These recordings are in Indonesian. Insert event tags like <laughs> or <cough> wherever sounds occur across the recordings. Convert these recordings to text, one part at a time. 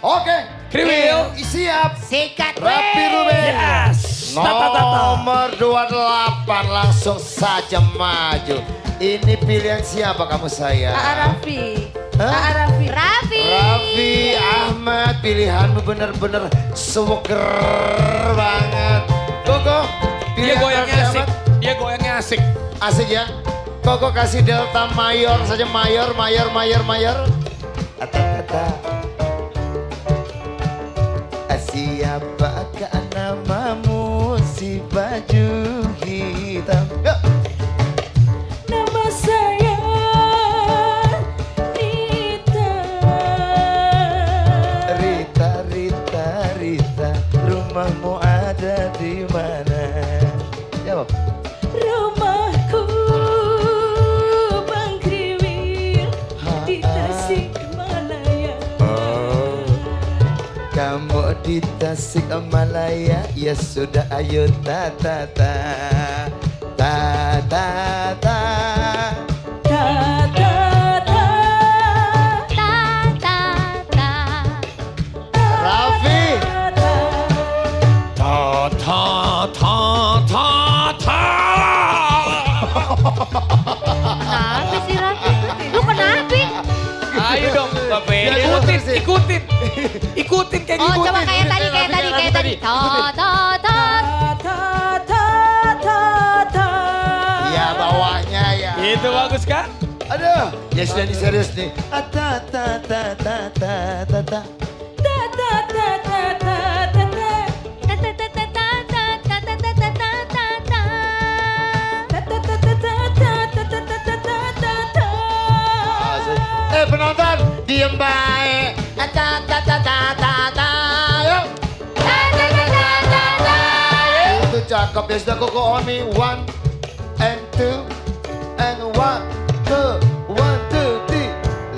Oke. Kriwil. Siap. Sikat Rapi Ruben. Yes. Nomor 28 langsung saja maju. Ini pilihan siapa kamu sayang? Aa Raffi. Hah? Aa Raffi. Raffi. Raffi Ahmad pilihanmu bener-bener seger banget. Koko, Dia goyangnya Raffi asik. Ahmad Dia goyangnya asik. asik ya. Koko kasih delta mayor saja mayor, mayor, mayor, mayor. Ata-ata. Siapakah namamu si baju Di Tasikmalaya, ya sudah ayo ta ta ta ta. Ta Mbak Fe. Ya, Ikutin, ikutin sih. ikutin. Ikutin kayak Oh ikutin. coba kayak tadi, kayak tadi, kayak tadi. Ta ta ta. Ta ta ta ta. ya bawahnya ya. Itu bagus kan? Aduh, ya sudah nih serius nih. Ta ta ta ta ta. Ta ta chiêm bài ta ta ta ta ta ta ta ta. Ta ta. talk up is the go-go on me One and two. And one, two, one, two, three.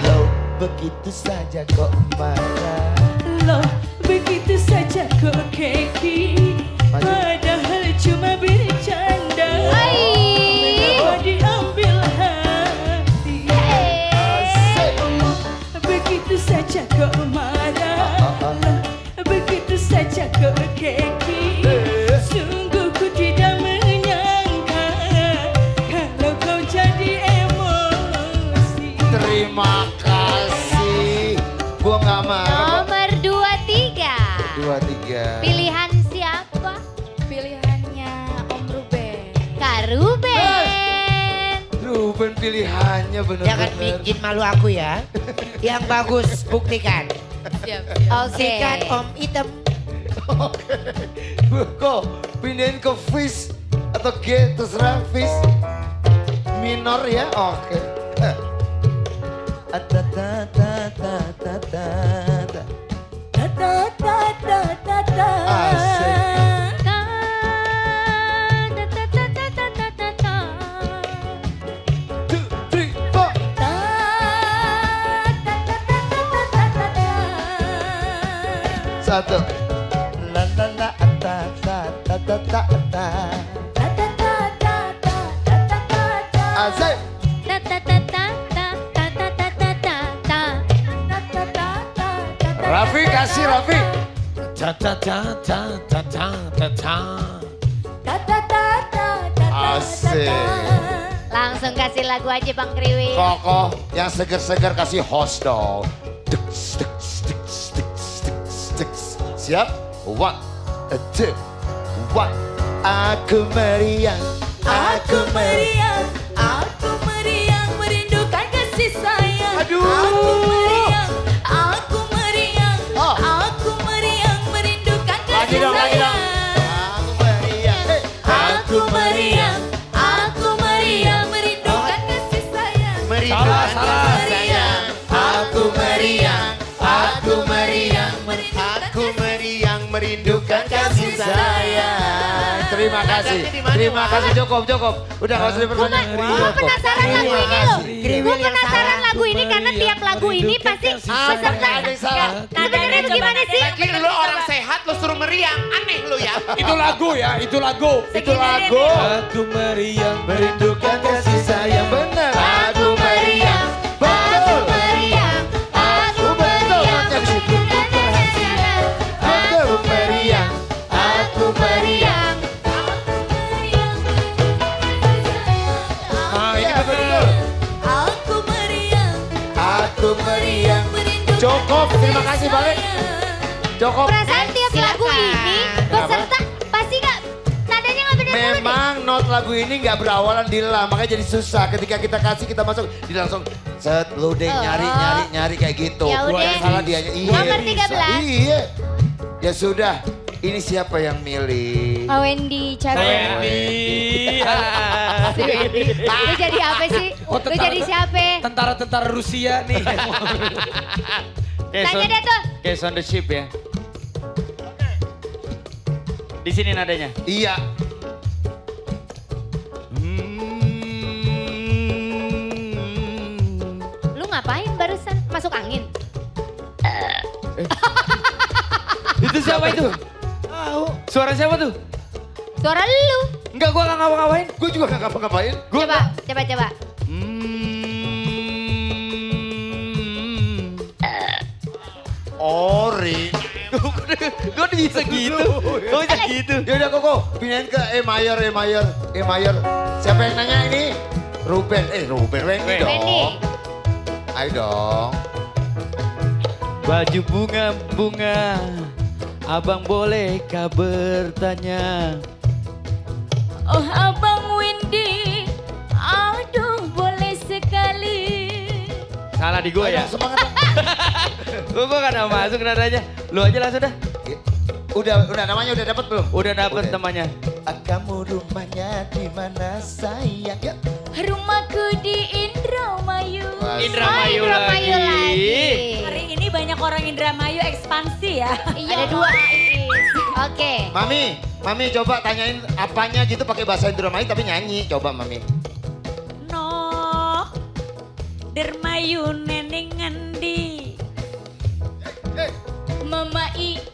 Low, begitu saja kok marah. Low, begitu saja kok keki. Padahal pilihannya bener-bener. Jangan bikin malu aku ya. <laughs> Yang bagus buktikan. Oke. Sikat om hitam. Oke. <laughs> Kok pindahin ke fish atau G terserah fish. Minor ya, oke. <laughs> Eh. Satu. La la la ta ta ta ta ta ta. Ta ta ta ta ta ta ta ta ta. Asik. Ta ta ta ta ta ta ta ta ta ta ta. Ta ta ta ta ta ta. Raffi kasih Raffi. Ta ta ta ta ta ta ta ta. Ta ta ta ta ta Asik. Langsung kasih lagu aja Bang Kriwi. Kokoh yang seger-seger kasih host dong. Deks, Yep. One, two, one. Aku meriah, aku meriah. Sayang. Terima kasih, terima kasih cukup cukup. Udah nggak usah diperbanyak. Gue penasaran lagu ini loh. Gue penasaran lagu ini karena tiap lagu ini pasti peserta. Sebenarnya bagaimana sih? Lagi lu orang sehat lu suruh meriang. Aneh lu ya. Itu lagu ya, itu lagu. Itu lagu. Aku meriang Merindukan kasih sayang benar. Kasih balik. Cukup. Perasaan tiap lagu silakan. ini peserta pasti nggak nadanya nggak beda mulu deh. Memang not lagu ini nggak berawalan di la, makanya jadi susah. Ketika kita kasih kita masuk, dia langsung set loading Oh. nyari nyari nyari kayak gitu. Ya udah. salah dia Iya. Nomor 13. Iya. Ya sudah. Ini siapa yang milih? Oh Wendy, capek. Wendy. Wendy. Lu jadi apa sih? Oh, Lu jadi siapa? Tentara-tentara Rusia nih. <laughs> Tanya dia tuh. Case on the ship ya. Di sini nadanya. Iya. Lu ngapain barusan? Masuk angin? <laughs> Itu siapa itu? Suara siapa tuh? Suara lu. Enggak, gua nggak ngapa-ngapain. Gue juga gak ngapa-ngapain. Coba, coba, coba. Hmm. Gue bisa gitu. Gue bisa gitu. Ya udah Koko, pindahin ke E mayor, E mayor, E mayor. Siapa yang nanya ini? Ruben, eh Ruben, Wendy Wendy. dong. Wendy. Ayo dong. Baju bunga-bunga. Abang bolehkah bertanya? Oh abang Windy, aduh boleh sekali. Salah di gue ya. Semangat. <laughs> Gue gak masuk nadanya. Lu aja langsung dah. Udah, udah namanya udah dapat belum? Udah dapet Udah. temannya. Ah, Kamu rumahnya di mana sayang? Ya. Rumahku di Indramayu. Indramayu Oh, Indramayu lagi. lagi. Hari ini banyak orang Indramayu ekspansi ya. Iya, ada dua. Oke. Mami, Mami coba tanyain apanya gitu pakai bahasa Indramayu tapi nyanyi. Coba Mami. No, Dermayu neneng ngendi. Mama Iis,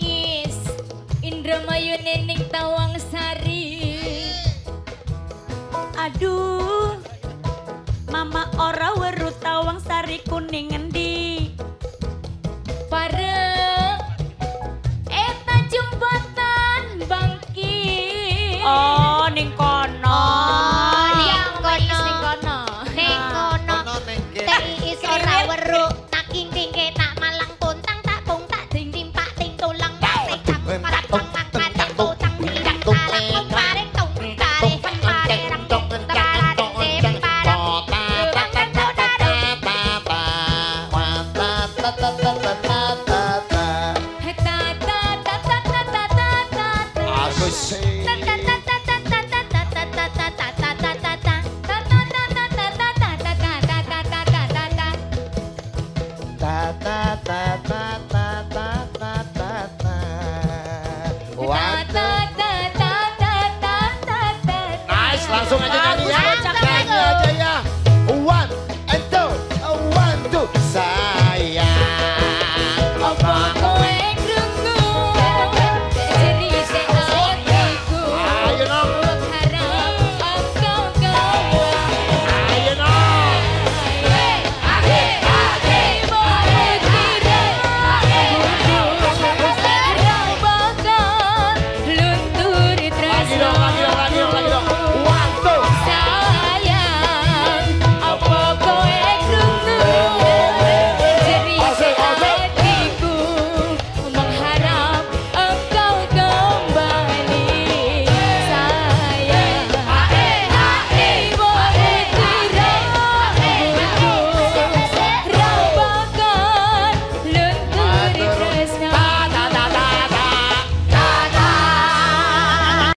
Indramayu Neneng Tawang Sari. Aduh, Mama ora weru tawang sari kuning ngendi. side.